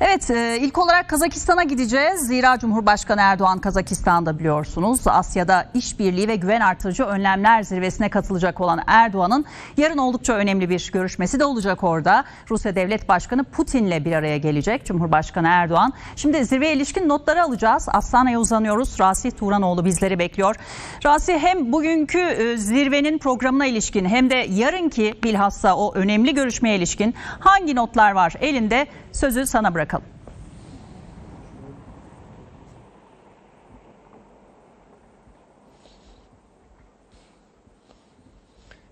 Evet e, ilk olarak Kazakistan'a gideceğiz. Zira Cumhurbaşkanı Erdoğan Kazakistan'da biliyorsunuz. Asya'da işbirliği ve güven artırıcı önlemler zirvesine katılacak olan Erdoğan'ın yarın oldukça önemli bir görüşmesi de olacak orada. Rusya Devlet Başkanı Putin'le bir araya gelecek Cumhurbaşkanı Erdoğan. Şimdi zirveye ilişkin notları alacağız. Astana'ya uzanıyoruz. Rasih Turanoğlu bizleri bekliyor. Rasih hem bugünkü e, zirvenin programına ilişkin hem de yarınki bilhassa o önemli görüşmeye ilişkin hangi notlar var elinde? Sözü sana bırakalım.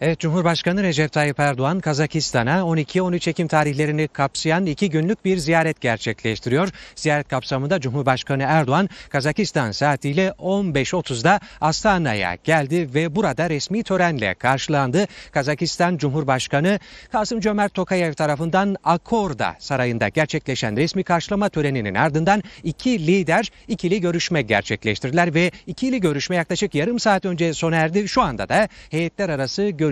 Evet Cumhurbaşkanı Recep Tayyip Erdoğan Kazakistan'a 12-13 Ekim tarihlerini kapsayan iki günlük bir ziyaret gerçekleştiriyor. Ziyaret kapsamında Cumhurbaşkanı Erdoğan Kazakistan saatiyle 15.30'da Astana'ya geldi ve burada resmi törenle karşılandı. Kazakistan Cumhurbaşkanı Kasım Cömert Tokayev tarafından Akorda Sarayı'nda gerçekleşen resmi karşılama töreninin ardından iki lider ikili görüşme gerçekleştirdiler ve ikili görüşme yaklaşık yarım saat önce sona erdi. Şu anda da heyetler arası görüşme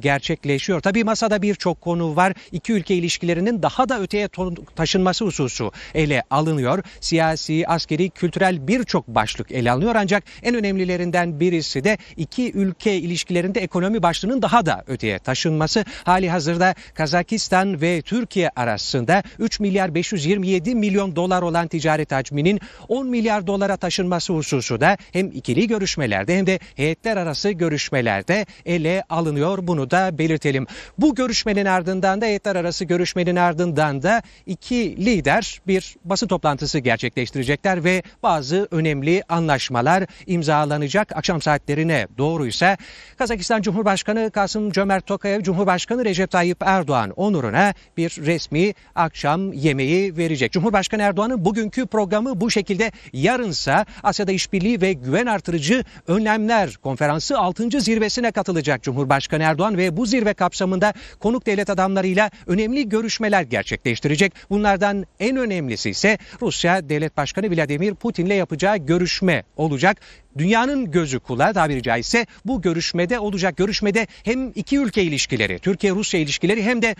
gerçekleşiyor. Tabii masada birçok konu var. İki ülke ilişkilerinin daha da öteye taşınması hususu ele alınıyor. Siyasi, askeri, kültürel birçok başlık ele alınıyor. Ancak en önemlilerinden birisi de iki ülke ilişkilerinde ekonomi başlığının daha da öteye taşınması. Hali hazırda Kazakistan ve Türkiye arasında 3 milyar 527 milyon dolar olan ticaret hacminin 10 milyar dolara taşınması hususu da hem ikili görüşmelerde hem de heyetler arası görüşmelerde ele alınıyor. Bunu da belirtelim. Bu görüşmenin ardından da heyetler arası görüşmenin ardından da iki lider bir basın toplantısı gerçekleştirecekler ve bazı önemli anlaşmalar imzalanacak. Akşam saatlerine doğruysa Kazakistan Cumhurbaşkanı Kasım Cömert Tokayev Cumhurbaşkanı Recep Tayyip Erdoğan onuruna bir resmi akşam yemeği verecek. Cumhurbaşkanı Erdoğan'ın bugünkü programı bu şekilde. Yarınsa Asya'da işbirliği ve güven artırıcı önlemler konferansı 6. zirvesine katılacak Cumhurbaşkanı Erdoğan ve bu zirve kapsamında konuk devlet adamlarıyla önemli görüşmeler gerçekleştirecek. Bunlardan en önemlisi ise Rusya Devlet Başkanı Vladimir Putin'le yapacağı görüşme olacak. Dünyanın gözü kulağı tabiri caizse bu görüşmede olacak. Görüşmede hem iki ülke ilişkileri, Türkiye-Rusya ilişkileri hem de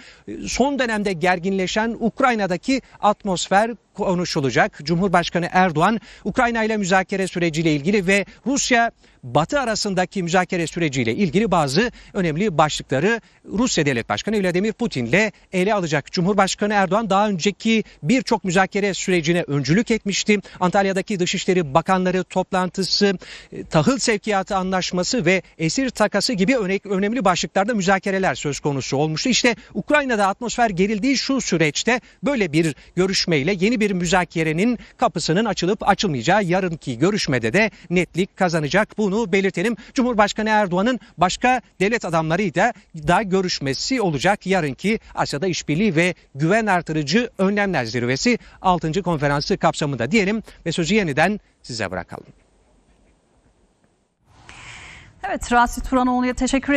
son dönemde gerginleşen Ukrayna'daki atmosfer konuşulacak. Cumhurbaşkanı Erdoğan Ukrayna ile müzakere süreciyle ilgili ve Rusya Batı arasındaki müzakere süreciyle ilgili bazı önemli başlıkları Rusya Devlet Başkanı Vladimir Putin ile ele alacak. Cumhurbaşkanı Erdoğan daha önceki birçok müzakere sürecine öncülük etmişti. Antalya'daki Dışişleri Bakanları toplantısı, tahıl sevkiyatı anlaşması ve esir takası gibi önemli başlıklarda müzakereler söz konusu olmuştu. İşte Ukrayna'da atmosfer gerildiği şu süreçte böyle bir görüşmeyle yeni bir müzakerenin kapısının açılıp açılmayacağı yarınki görüşmede de netlik kazanacak. Bunu belirtelim. Cumhurbaşkanı Erdoğan'ın başka devlet adamlarıyla da görüşmesi olacak. Yarınki Asya'da işbirliği ve güven artırıcı önlemler zirvesi 6. konferansı kapsamında diyelim ve sözü yeniden size bırakalım. Evet Rasit Turanoğlu'ya teşekkür ederim.